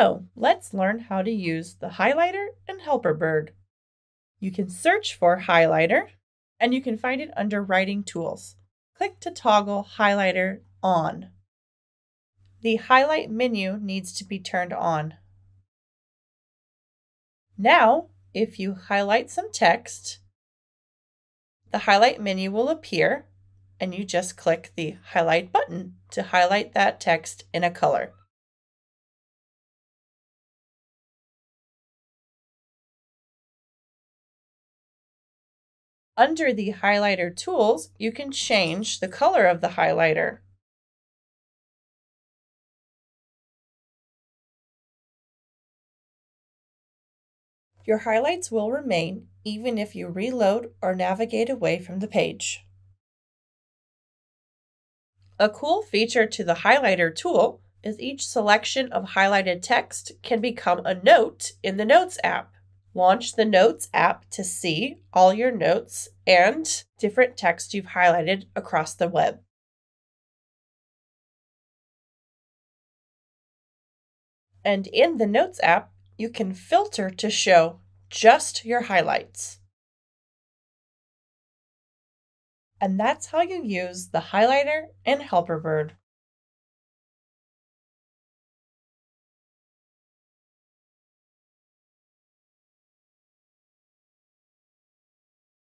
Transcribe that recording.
So let's learn how to use the highlighter and Helperbird. You can search for highlighter and you can find it under writing tools. Click to toggle highlighter on. The highlight menu needs to be turned on. Now, if you highlight some text, the highlight menu will appear and you just click the highlight button to highlight that text in a color. Under the highlighter tools, you can change the color of the highlighter. Your highlights will remain even if you reload or navigate away from the page. A cool feature to the highlighter tool is each selection of highlighted text can become a note in the Notes app. Launch the Notes app to see all your notes and different text you've highlighted across the web. And in the Notes app, you can filter to show just your highlights. And that's how you use the highlighter in Helperbird.